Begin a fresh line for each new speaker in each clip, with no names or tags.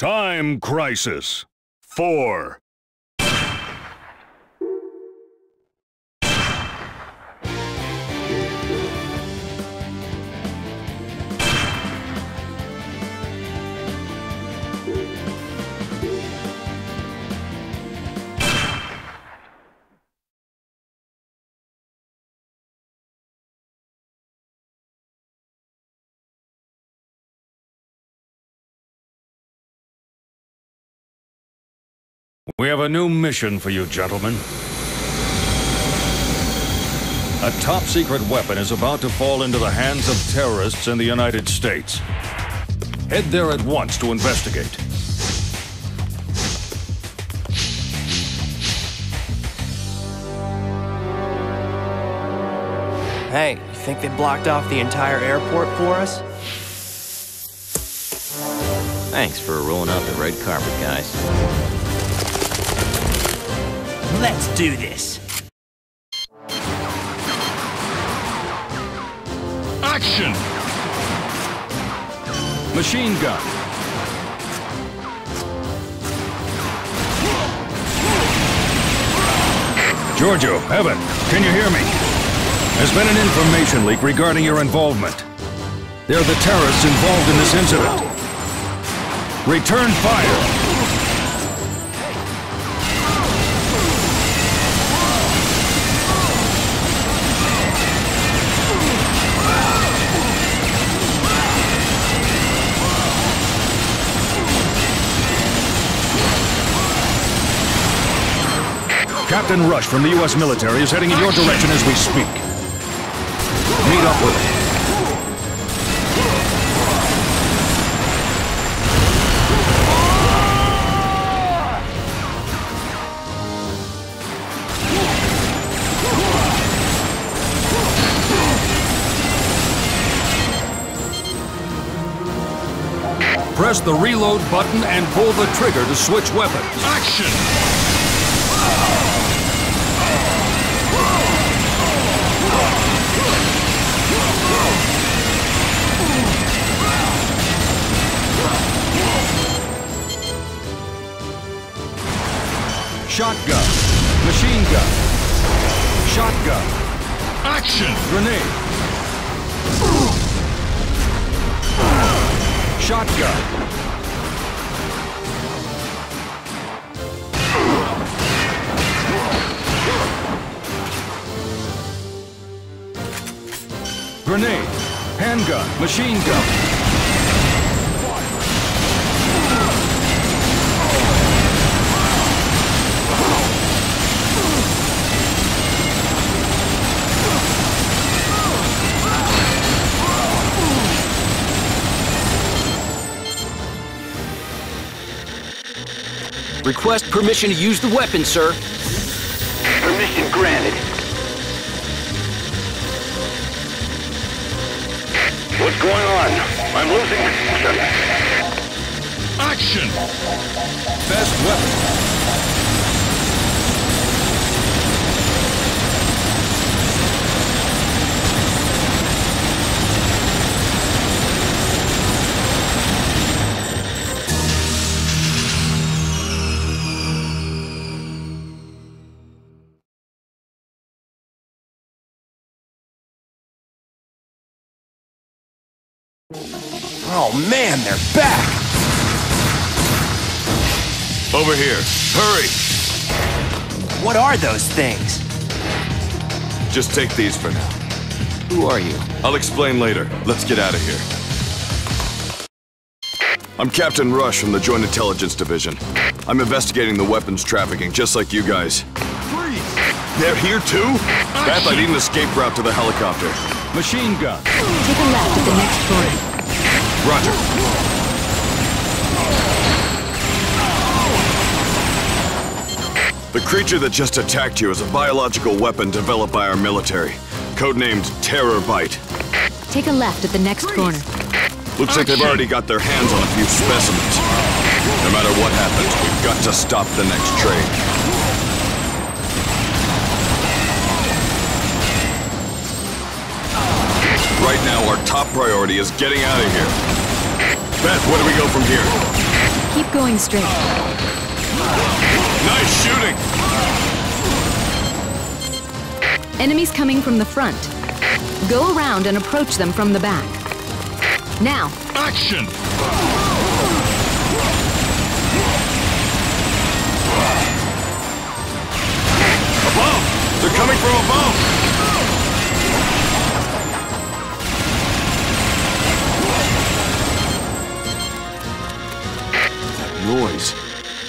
Time Crisis 4. Have a new mission for you, gentlemen. A top secret weapon is about to fall into the hands of terrorists in the United States. Head there at once to investigate.
Hey, you think they blocked off the entire airport for us?
Thanks for rolling out the red carpet, guys.
Let's do this.
Action! Machine gun. Giorgio, Evan, can you hear me? There's been an information leak regarding your involvement. They're the terrorists involved in this incident. Return fire! Captain Rush from the U.S. military is heading in your direction as we speak. Meet up with him. Press the reload button and pull the trigger to switch weapons. Action! Shotgun. Machine gun. Shotgun. Action! Grenade. Shotgun. Grenade. Handgun. Machine gun.
Request permission to use the weapon, sir.
Permission granted. What's going on? I'm losing
Action! Best weapon.
Oh man, they're back!
Over here. Hurry!
What are those things?
Just take these for now.
Who are you?
I'll explain later. Let's get out of here. I'm Captain Rush from the Joint Intelligence Division. I'm investigating the weapons trafficking, just like you guys.
Freeze!
They're here too? Beth, I need an escape route to the helicopter.
Machine gun.
Take a left at the next corner.
Roger. The creature that just attacked you is a biological weapon developed by our military, codenamed Terror Bite.
Take a left at the next corner.
Looks like they've already got their hands on a few specimens. No matter what happens, we've got to stop the next trade. Right now, our top priority is getting out of here. Beth, where do we go from here?
Keep going straight.
Nice shooting!
Enemies coming from the front. Go around and approach them from the back. Now,
Action! Above! They're coming from above! Noise.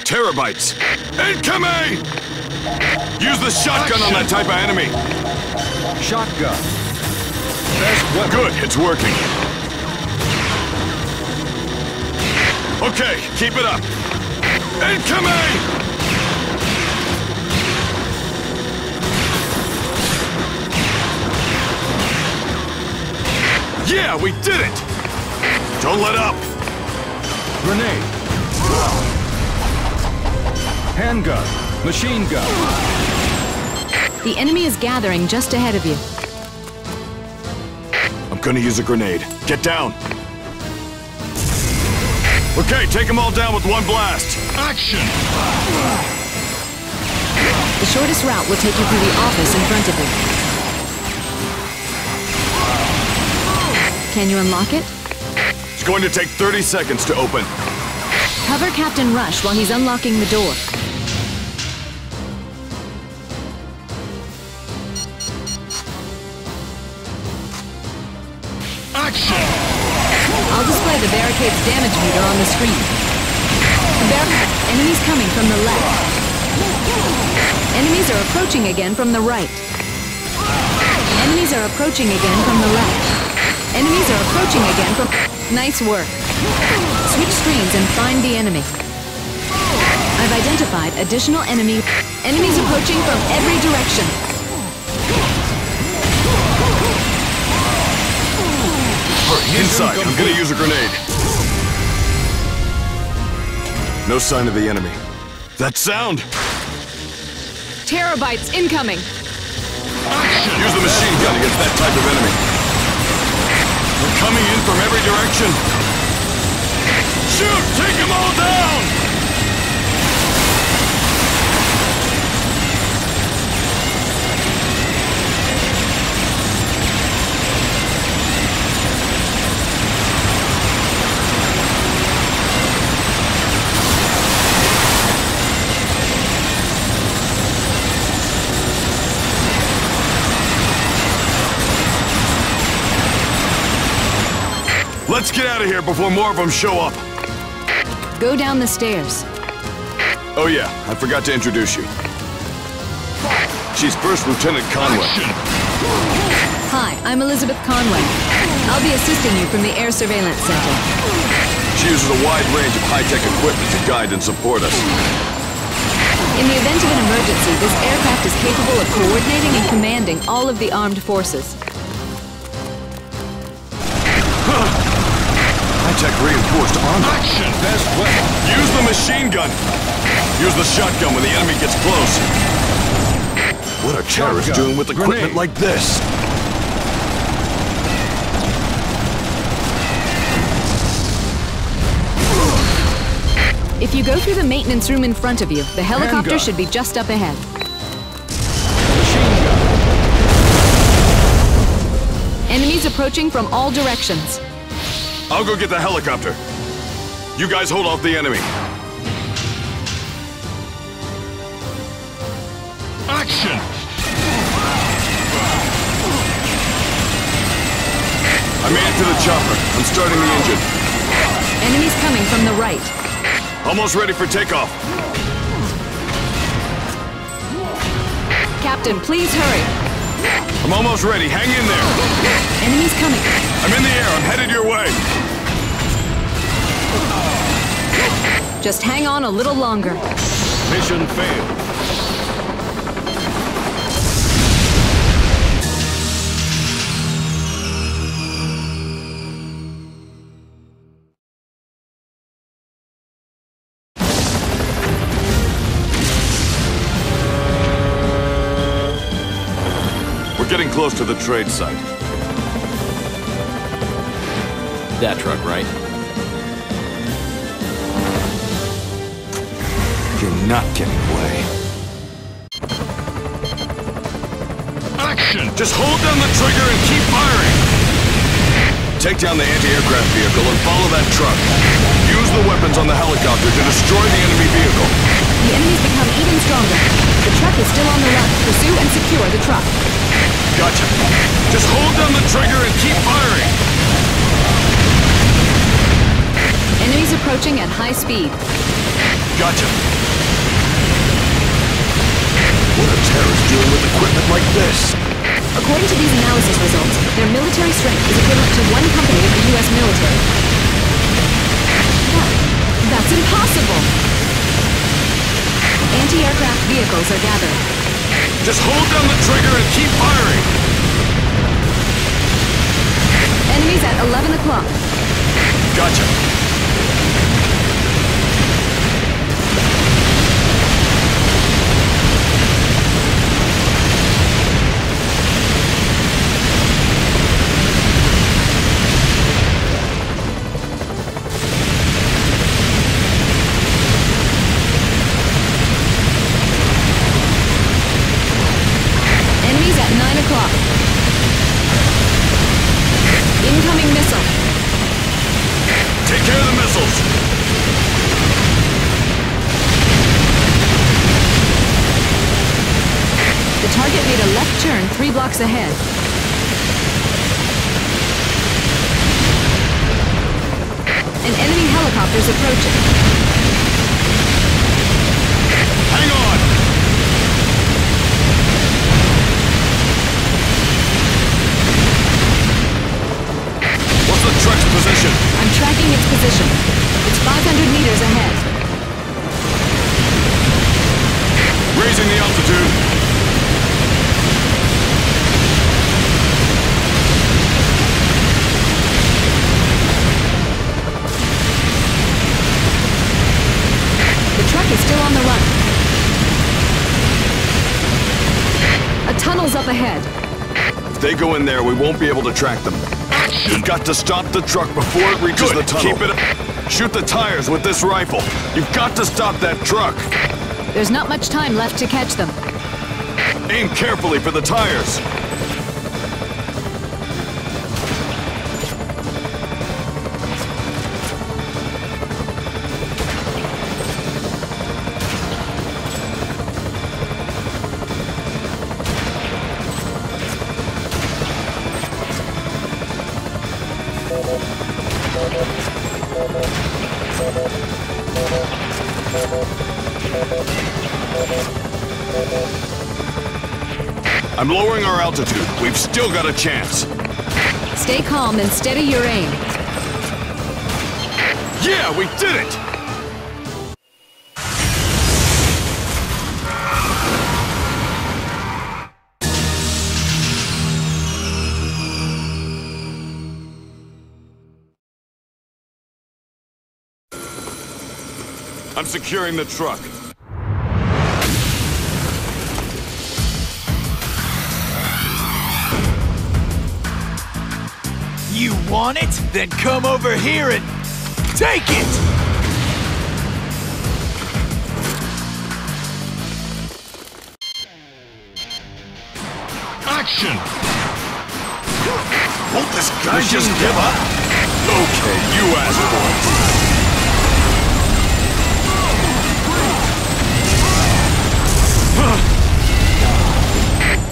Terror Bites! Incoming! Use the shotgun on that type of enemy!
Shotgun. Best weapon.
Good, it's working. Okay, keep it up. Incoming! Yeah, we did it! Don't let up!
Grenade. Handgun. Machine gun.
the enemy is gathering just ahead of you.
I'm gonna use a grenade. Get down! Okay, take them all down with one blast! Action!
The shortest route will take you through the office in front of you. Can you unlock it?
It's going to take 30 seconds to open.
Cover Captain Rush while he's unlocking the door.
Action!
I'll display the barricade's damage meter on the screen. Bar- Enemies coming from the left. Enemies are approaching again from the right. Enemies are approaching again from the left. Enemies are approaching again from... Nice work. Switch screens and find the enemy. I've identified additional enemy... Enemies approaching from every direction.
Inside. I'm gonna use a grenade. No sign of the enemy. That sound!
Terror Bites incoming.
Use the machine gun against that type of enemy. They're coming in from every direction. Shoot! Take them all down! Let's get out of here before more of them show up.
Go down the stairs.
Oh yeah, I forgot to introduce you. She's First Lieutenant Conway.
Hi, I'm Elizabeth Conway. I'll be assisting you from the Air Surveillance Center.
She uses a wide range of high-tech equipment to guide and support us.
In the event of an emergency, this aircraft is capable of coordinating and commanding all of the armed forces.
High-tech reinforced armor.
Action. Best weapon.
Use the machine gun. Use the shotgun when the enemy gets close. What are terrorists
Shotgun.
doing with equipment
Grenade.
like this?
If you go through the maintenance room in front of you, the helicopter should be just up ahead.
Machine gun.
Enemies approaching from all directions.
I'll go get the helicopter. You guys hold off the enemy. Action! I made it to the chopper. I'm starting the engine.
Enemies coming from the right.
Almost ready for takeoff.
Captain, please hurry.
I'm almost ready. Hang in there.
Enemies coming.
I'm in the air. I'm headed your way.
Just hang on a little longer.
Mission failed.
To the trade site.
That truck, right?
You're not getting away. Action! Just hold down the trigger and keep firing! Take down the anti-aircraft vehicle and follow that truck. Use the weapons on the helicopter to destroy the enemy vehicle.
The enemies become even stronger. The truck is still on the run. Pursue and secure the truck.
Gotcha. Just hold down the trigger and keep firing!
Enemies approaching at high speed.
Gotcha. What are terrorists doing with equipment like this?
According to these analysis results, their military strength is equivalent to one company of the U.S. military. But that's impossible! Anti-aircraft vehicles are gathering.
Just hold down the trigger and keep firing!
Enemies at 11 o'clock.
Gotcha.
Blocks ahead. An enemy helicopter is approaching.
Go in there, we won't be able to track them. You've got to stop the truck before it reaches
Good.
the tunnel.
Keep it
up. Shoot the tires with this rifle. You've got to stop that truck.
There's not much time left to catch them.
Aim carefully for the tires. Altitude. We've still got a chance.
Stay calm and steady your aim.
Yeah, we did it! I'm securing the truck.
Want it? Then come over here and take it!
Action! Won't this guy just give up? Okay, you asked for it.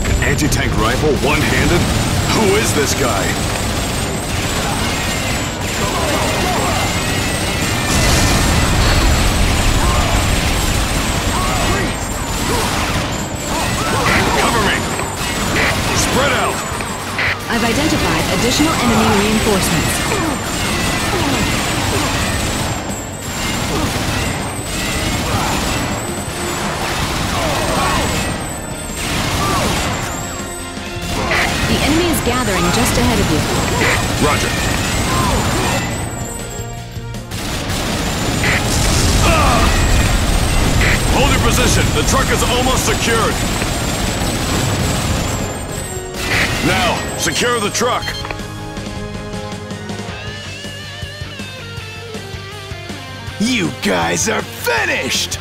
An anti-tank rifle, one-handed? Who is this guy?
I've identified additional enemy reinforcements. The enemy is gathering just ahead of you.
Roger. Hold your position. The truck is almost secured. Now, secure the truck.
You guys are finished!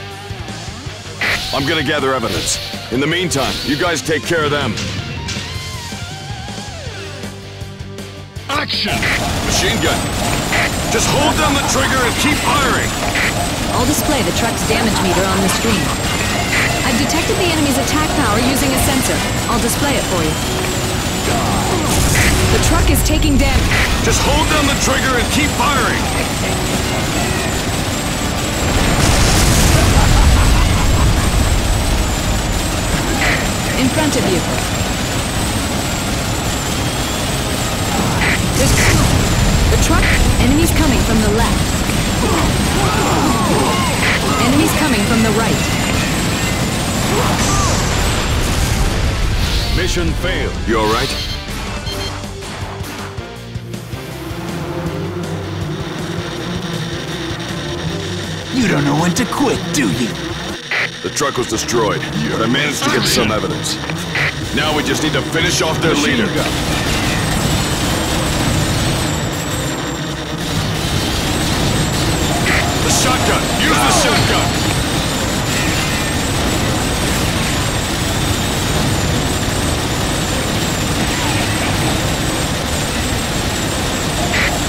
I'm gonna gather evidence. In the meantime, you guys take care of them.
Action!
Machine gun. Just hold down the trigger and keep firing.
I'll display the truck's damage meter on the screen. I've detected the enemy's attack power using a sensor. I'll display it for you. The truck is taking damage.
Just hold down the trigger and keep firing.
In front of you. There's... The truck... Enemies coming from the left. Enemies coming from the right.
Mission failed.
You alright?
You don't know when to quit, do you?
The truck was destroyed, but I managed to get some evidence. Now we just need to finish off their leader. The shotgun! Use the shotgun!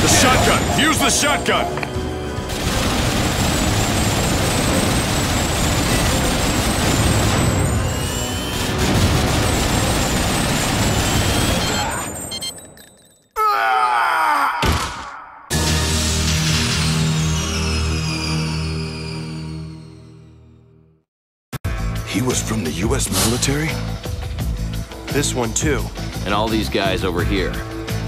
The shotgun! Use the shotgun! From the U.S. military?
This one too.
And all these guys over here,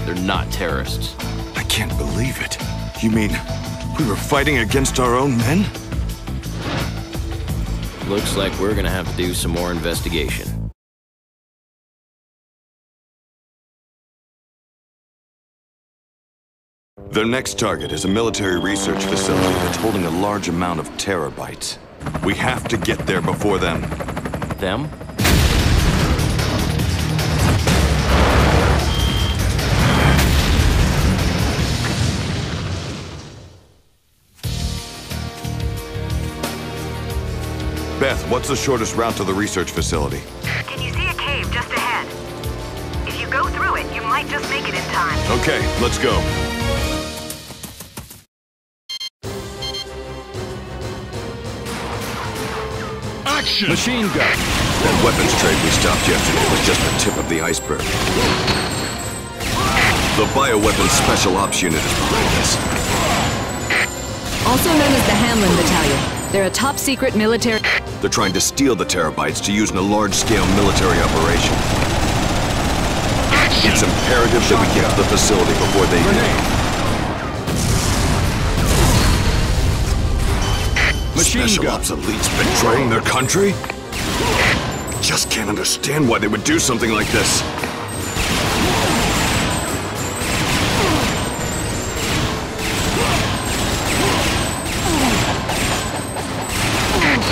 they're not terrorists.
I can't believe it. You mean we were fighting against our own men?
Looks like we're gonna have to do some more investigation.
Their next target is a military research facility that's holding a large amount of terror bites. We have to get there before them.
Them?
Beth, what's the shortest route to the research facility?
Can you see a cave just ahead? If you go through it, you might just make it in time.
Okay, let's go.
Action! Machine gun.
That weapons trade we stopped yesterday was just the tip of the iceberg. The bioweapons special ops unit is behind this.
Also known as the Hamlin Battalion. They're a top secret military...
They're trying to steal the terror bites to use in a large-scale military operation. Action. It's imperative that we get to the facility before they do.
Machine
Special
gun.
Ops elites betraying their country? Just can't understand why they would do something like this.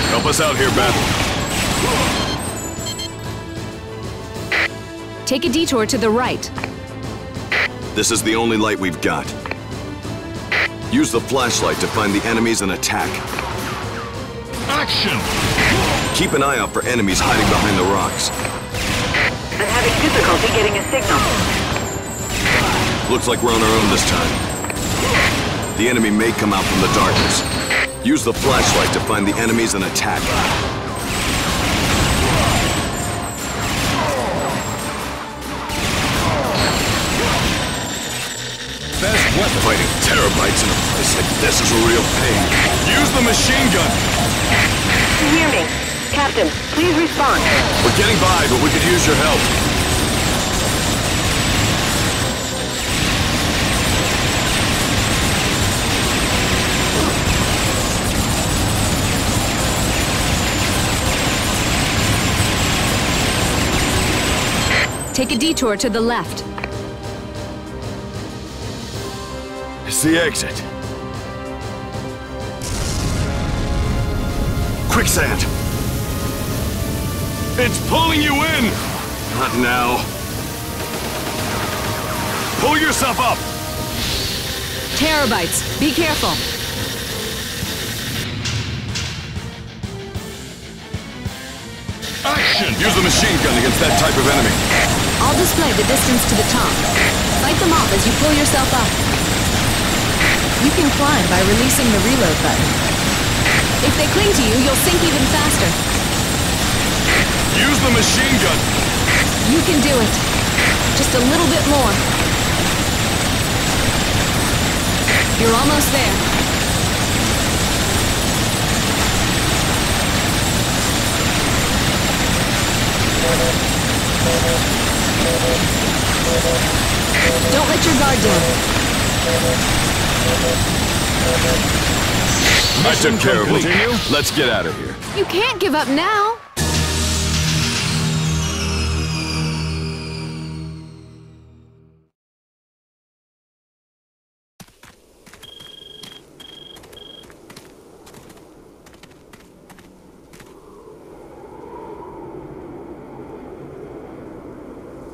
Help us out here, Beth.
Take a detour to the right.
This is the only light we've got. Use the flashlight to find the enemies and attack.
Action!
Keep an eye out for enemies hiding behind the rocks.
I'm having difficulty getting a signal.
Looks like we're on our own this time. The enemy may come out from the darkness. Use the flashlight to find the enemies and attack.
Best weapon.
Fighting terror bites in a place like this is a real pain. Use the machine gun!
You hear me? Captain, please respond.
We're getting by, but we could use your help.
Take a detour to the left.
The exit. Quicksand! It's pulling you in! Not now. Pull yourself up!
Terror Bites. Be careful.
Action! Use the machine gun against that type of enemy.
I'll display the distance to the top. Fight them off as you pull yourself up. You can climb by releasing the reload button. If they cling to you, you'll sink even faster.
Use the machine gun.
You can do it. Just a little bit more. You're almost there. Don't let your guard down.
I took care of Lee. Let's get out of here.
You can't give up now.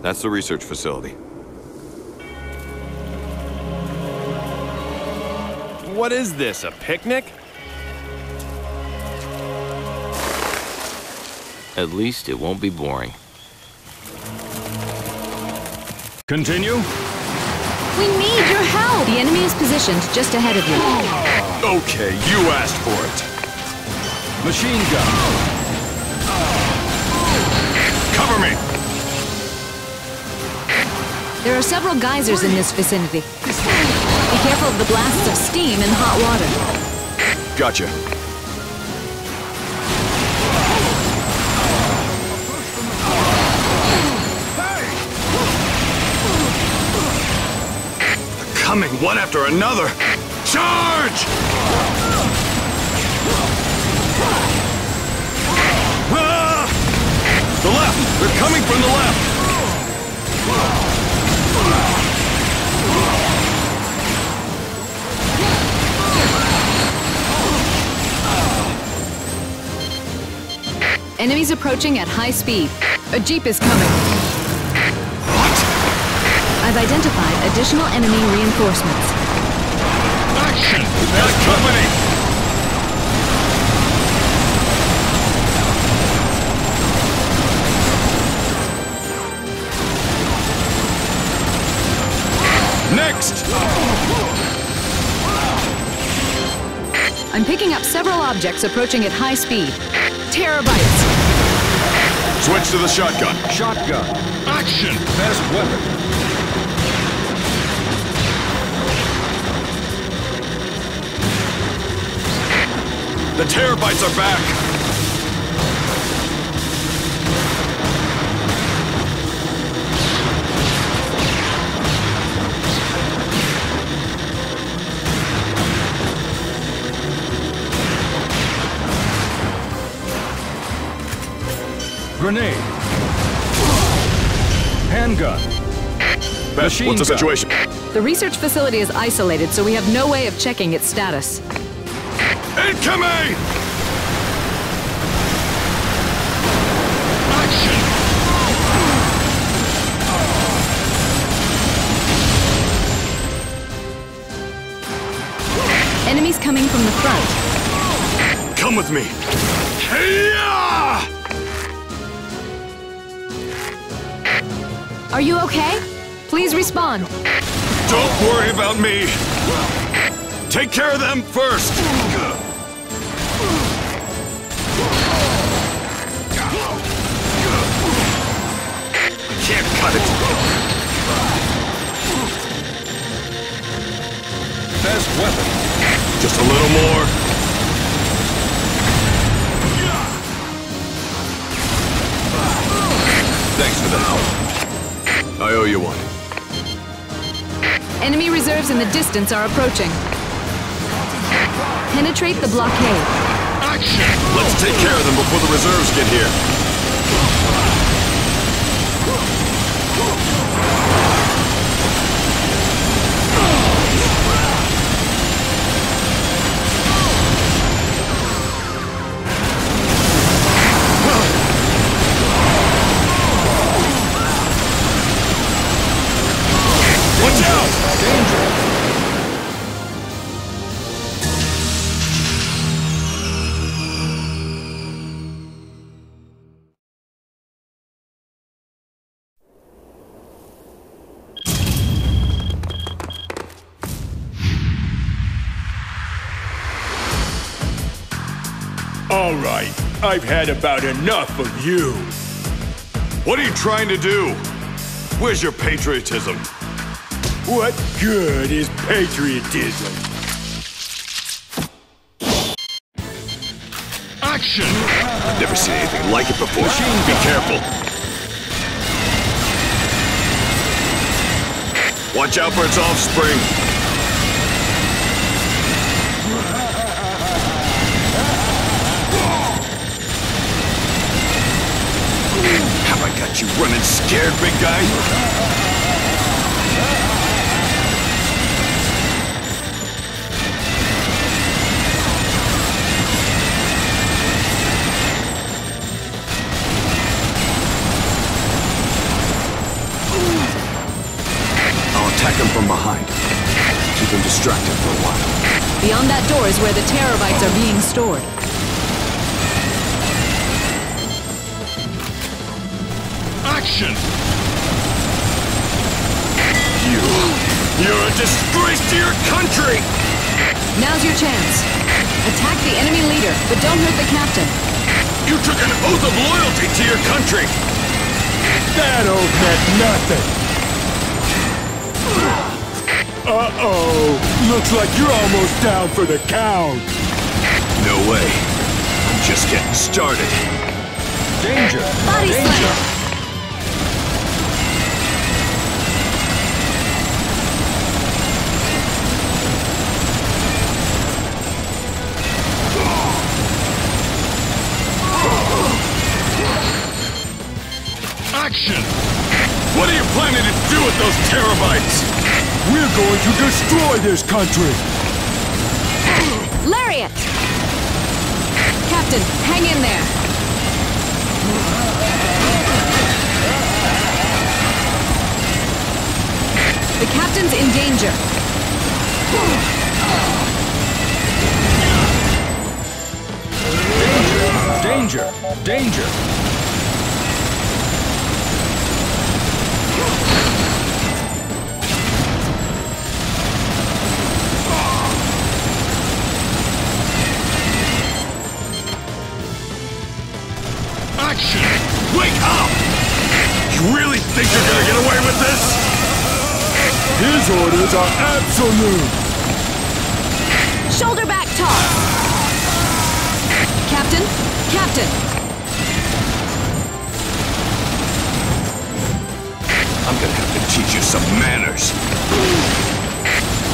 That's the research facility.
What is this, a picnic?
At least it won't be boring.
Continue.
We need your help. The enemy is positioned just ahead of you.
Okay, you asked for it.
Machine gun.
Cover me!
There are several geysers in this vicinity. Careful of the blasts of steam and hot water.
Gotcha. They're coming one after another. Charge! Ah! The left! They're coming from the left!
Enemies approaching at high speed. A jeep is coming.
What?
I've identified additional enemy reinforcements.
Action! Got company! Next!
I'm picking up several objects approaching at high speed. Terror Bites.
Switch to the shotgun.
Shotgun.
Action!
Best weapon.
The terror bites are back!
Grenade. Handgun.
Beth,
Machine
what's the
gun.
situation?
The research facility is isolated, so we have no way of checking its status.
Incoming! Action!
Enemies coming from the front.
Come with me. Hey-ya!
Are you okay? Please respond.
Don't worry about me. Take care of them first. Can't cut it.
Best weapon.
Just a little more. Thanks for the help. I owe you one.
Enemy reserves in the distance are approaching. Penetrate the blockade.
Action! Let's take care of them before the reserves get here.
I've had about enough of you.
What are you trying to do? Where's your patriotism?
What good is patriotism?
Action! I've never seen anything like it before. Machine, Be careful. Watch out for its offspring. You running scared, big guy? I'll attack him from behind. Keep him distracted for a while.
Beyond that door is where the terror bites are being stored.
To your country!
Now's your chance. Attack the enemy leader, but don't hurt the captain.
You took an oath of loyalty to your country!
That oath meant nothing. Uh-oh. Looks like you're almost down for the count.
No way. I'm just getting started.
Danger!
Body
Danger!
slam!
Action! What are you planning to do with those terror bites?
We're going to destroy this country.
Lariat! Captain, hang in there. The captain's in danger.
Danger! Danger!
Action! Think you're gonna get away with this?
His orders are absolute.
Shoulder back toss. Captain, Captain,
I'm gonna have to teach you some manners.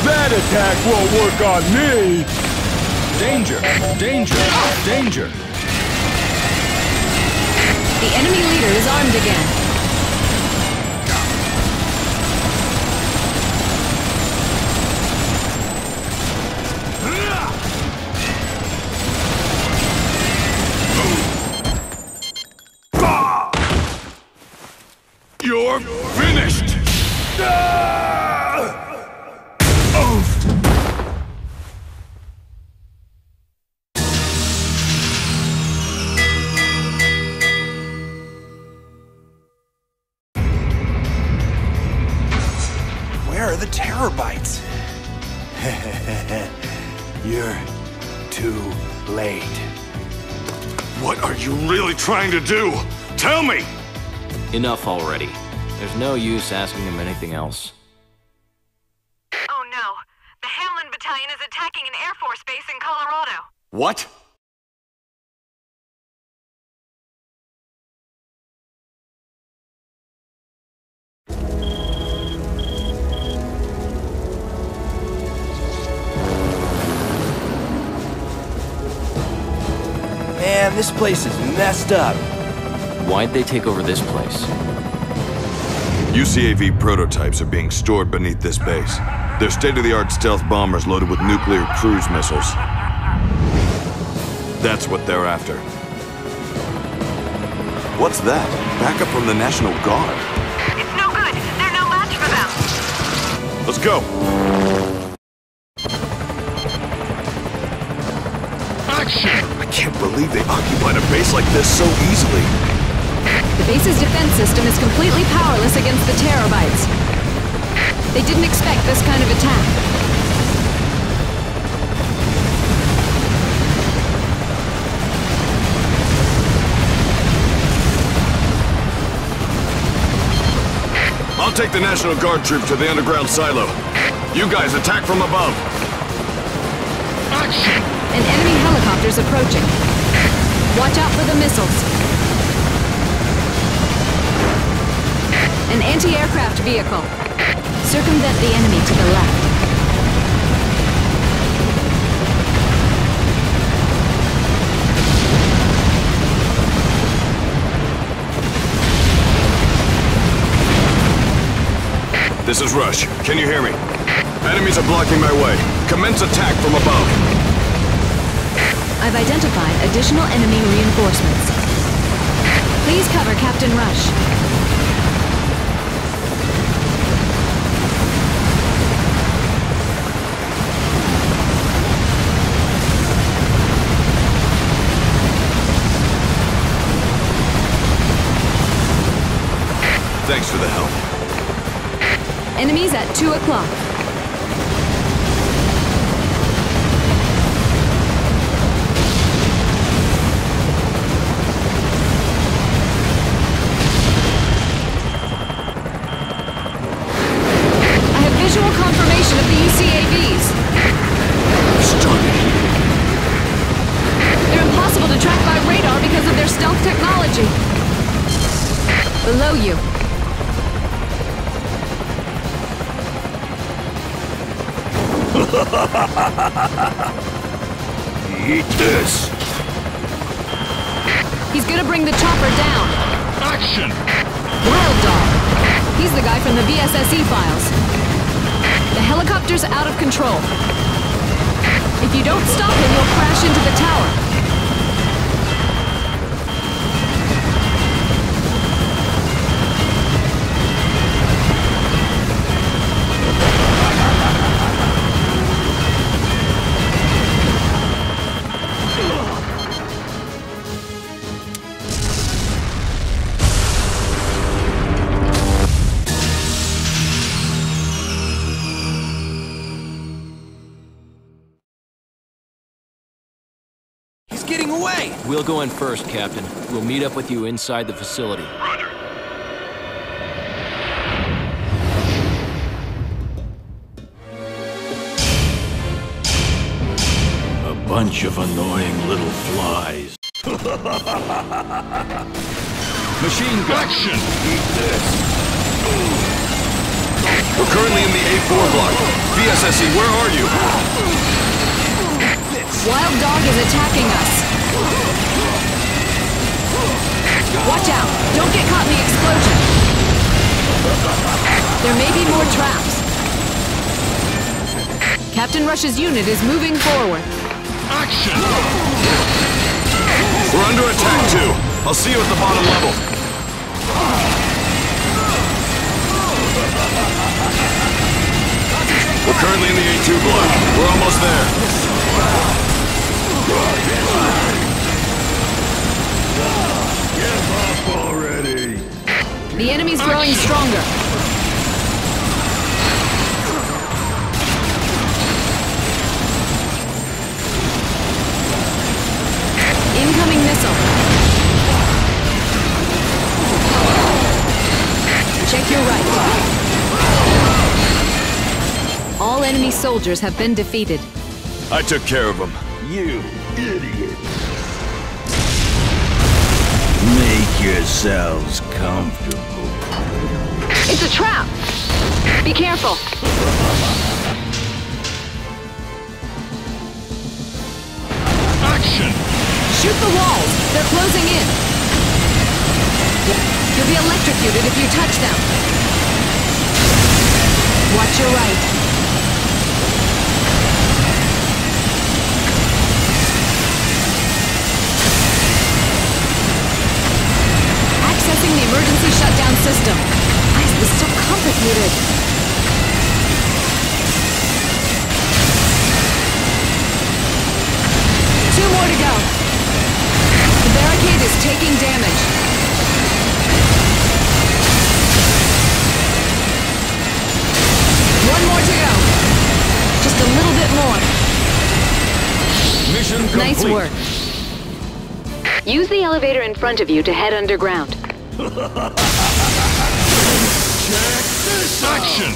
That attack won't work on me.
Danger! Danger! Danger!
the enemy leader is armed again.
Are the terror bites? You're too late.
What are you really trying to do? Tell me!
Enough already. There's no use asking him anything else.
Oh no. The Hamlin Battalion is attacking an Air Force base in Colorado.
What?
Man, this place is messed up.
Why'd they take over this place?
UCAV prototypes are being stored beneath this base. They're state-of-the-art stealth bombers loaded with nuclear cruise missiles. That's what they're after. What's that? Backup from the National Guard.
It's no good. They're no match for them.
Let's go! Action! can't believe they occupied a base like this so easily.
The base's defense system is completely powerless against the Terror Bites. They didn't expect this kind of attack.
I'll take the National Guard troop to the underground silo. You guys attack from above. Action!
An enemy helicopter's approaching. Watch out for the missiles. An anti-aircraft vehicle. Circumvent the enemy to the left.
This is Rush. Can you hear me? Enemies are blocking my way. Commence attack from above.
I've identified additional enemy reinforcements. Please cover Captain Rush.
Thanks for the help.
Enemies at 2 o'clock.
Eat this.
He's gonna bring the chopper down.
Action.
Wild Dog. He's the guy from the VSSE files. The helicopter's out of control. If you don't stop him, you'll crash into the tower.
Away!
We'll go in first, Captain. We'll meet up with you inside the facility.
Roger.
A bunch of annoying little flies.
Machine gun.
Action. Eat this.
We're currently in the A4 block. VSSE, where are you?
Wild Dog is attacking us. Watch out! Don't get caught in the explosion. There may be more traps. Captain Rush's unit is moving forward.
Action.
We're under attack too. I'll see you at the bottom level. We're currently in the A2 block. We're almost there.
The enemy's growing stronger. Incoming missile. Check your right. All enemy soldiers have been defeated.
I took care of them.
You idiot. Make yourselves comfortable.
It's a trap! Be careful!
Action.
Shoot the walls! They're closing in! You'll be electrocuted if you touch them! Watch your right. Shutdown system. Why is this so complicated? Two more to go. The barricade is taking damage. One more to go. Just a little bit more.
Mission complete.
Nice work. Use the elevator in front of you to head underground.
Check this
Action!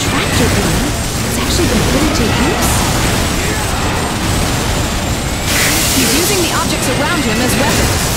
Tractor beam? It's actually been put into use? He's using the objects around him as weapons.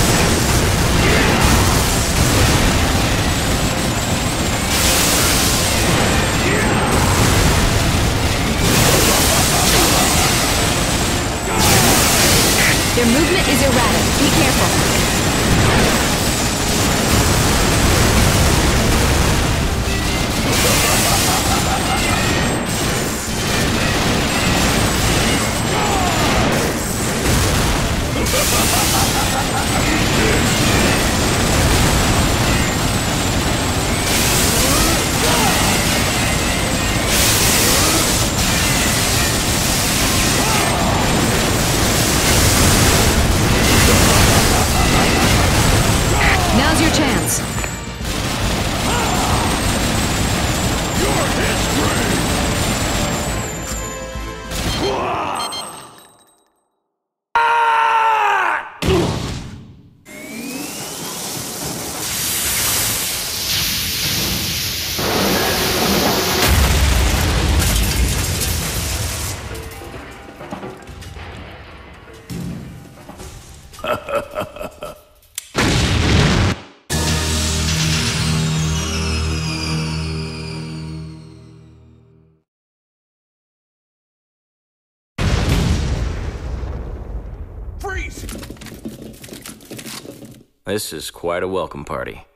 This is quite a welcome party.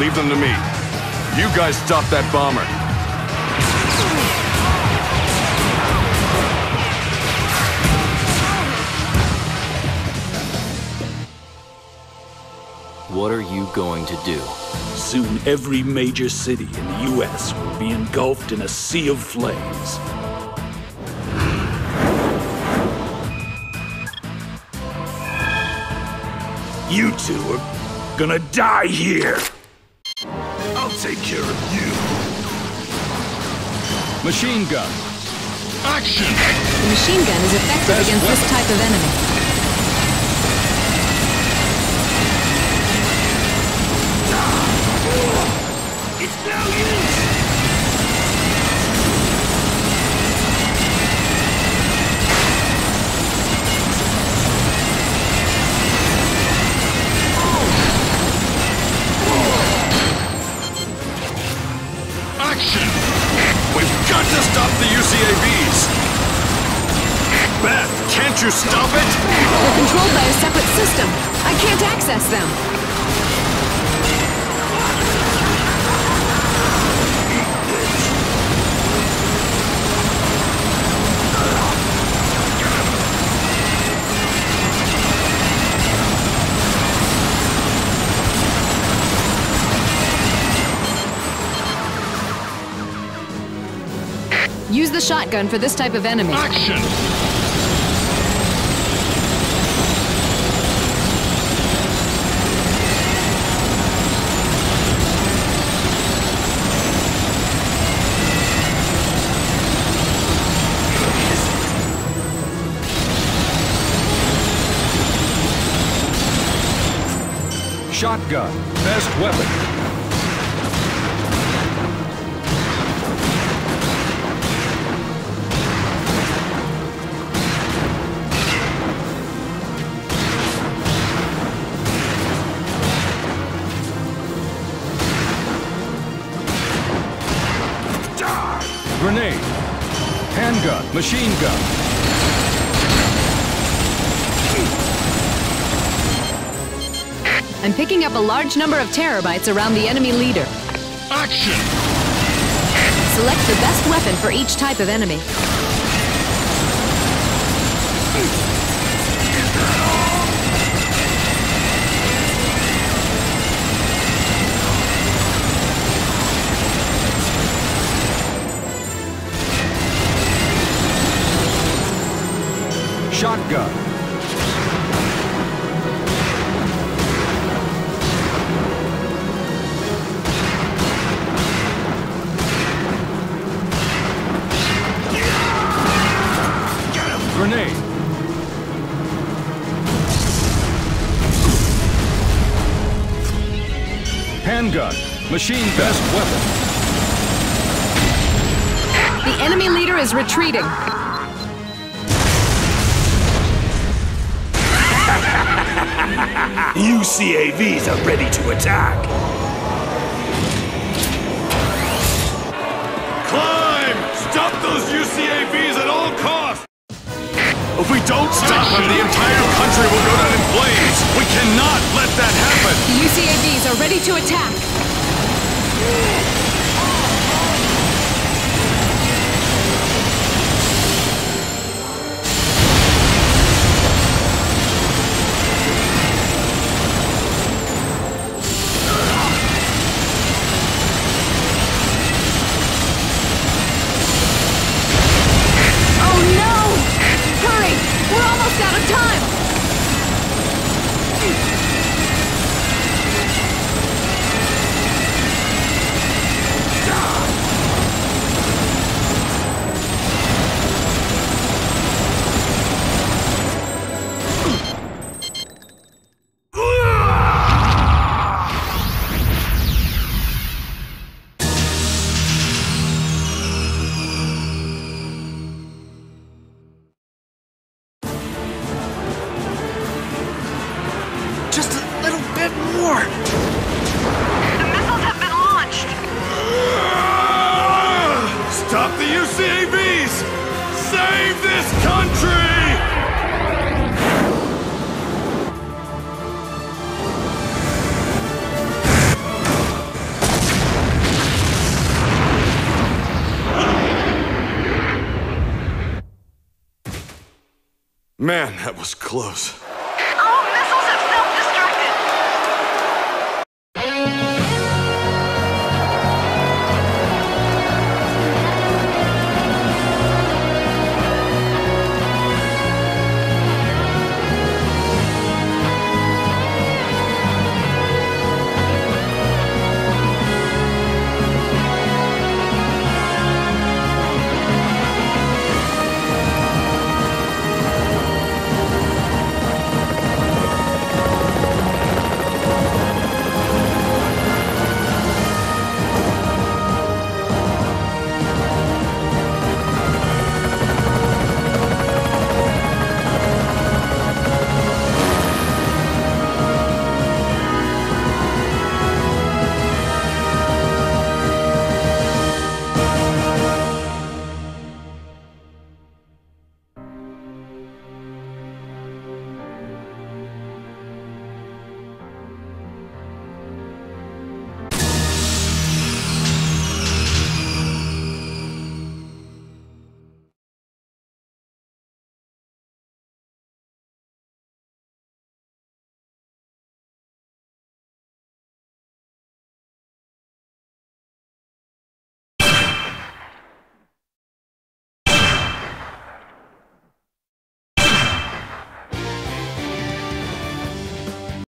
Leave them to me. You guys stop that bomber.
What are you going to do?
Soon every major city in the U.S. will be engulfed in a sea of flames. You two are gonna die here. I'll take care of you.
Machine gun.
Action!
The machine gun is effective
Best
against this type of enemy.
You stop it?
They're controlled by a separate system. I can't access them. Use the shotgun for this type of enemy.
Action!
Shotgun. Best weapon. Grenade. Handgun. Machine gun.
I'm picking up a large number of terror bites around the enemy leader.
Action!
Select the best weapon for each type of enemy.
Handgun. Machine best weapon.
The enemy leader is retreating.
UCAVs are ready to attack.
Climb! Stop those UCAVs at all costs! If we don't stop them, the entire country will go down in flames! We cannot let that happen!
The UCAVs are ready to attack.
Man, that was close.